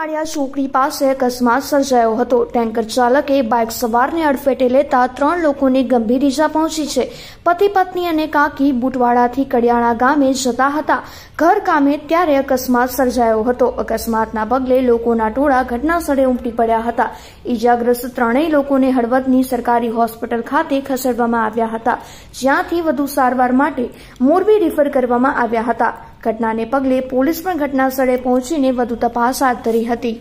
માળિયા ચોકડી પાસે અકસ્માત સર્જાયો હતો. ટેન્કર ચાલકે બાઇક સવારને અડફેટે લેતા ત્રણ લોકોને ગંભીર ઈજા પહોંચી છે. પતિ, પત્ની અને કાકી બુટવાડાથી કડિયાણા ગામે જતા હતા. ઘર કામે ત્યારે અકસ્માત સર્જાયો હતો. અકસ્માતના પગલે લોકોના ટોળા ઘટનાસ્થળે ઉમટી પડ્યા હતા. ઈજાગ્રસ્ત ત્રણેય લોકોને હળવદની સરકારી હોસ્પિટલ ખાતે ખસેડવામાં આવ્યા હતા, જ્યાંથી વધુ સારવાર માટે મોરબી રિફર કરવામાં આવ્યા હતા. ઘટનાને પગલે પોલીસ પણ ઘટનાસ્થળે પહોંચીને વધુ તપાસ હાથ ધરી હતી.